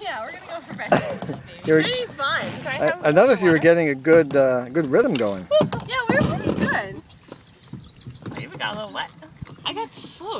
yeah, we're gonna go for breakfast. baby. You're- Pretty fun. I, I noticed you were getting a good, uh, good rhythm going. Yeah, we were pretty good. We got a little wet. I got soaked.